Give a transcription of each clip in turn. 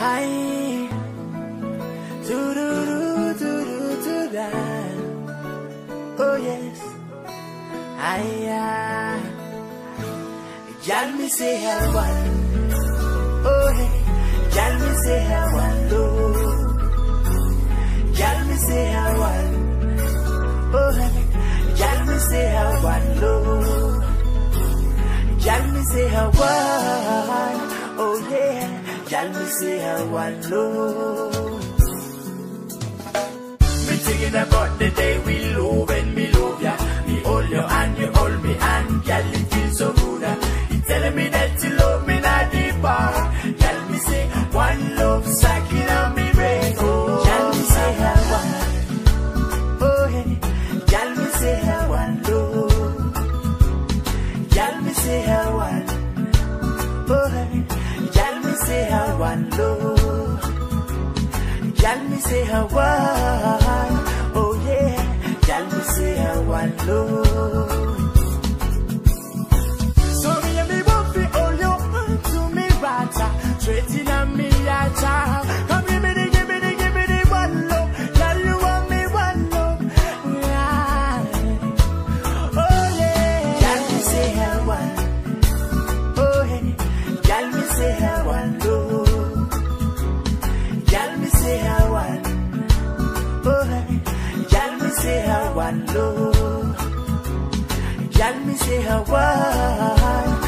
Hi. Do do do do do do. Oh yes. Hiya. Y'all me say hello. Oh hey. Y'all me say hello. Y'all me say hello. Oh hey. Y'all me say hello. Y'all me say hello. Oh yeah. Y'all me say hello. Me thinking about the day we love and me love ya. Me hold your hand, you hold me hand, girl, it feels so good. You telling me that you love me not the bar. Girl, me say one love sucking on me brain. Oh, girl, me say how one. Oh, hey, girl, me say how one love. Girl, me say how one. Oh, hey, one love. Y'all me say how oh yeah. Y'all me say how one low. Say how one, oh. Y'all me say how one low. Y'all me say how one,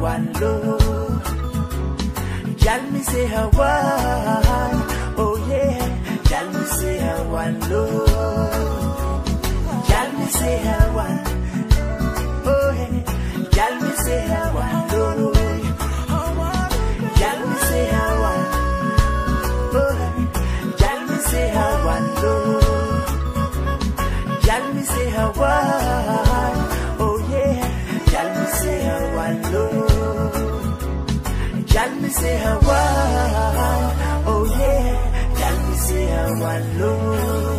one low. Y'all me say how one, oh yeah. Y'all me say how one low. Oh yeah. Y'all me say how one low.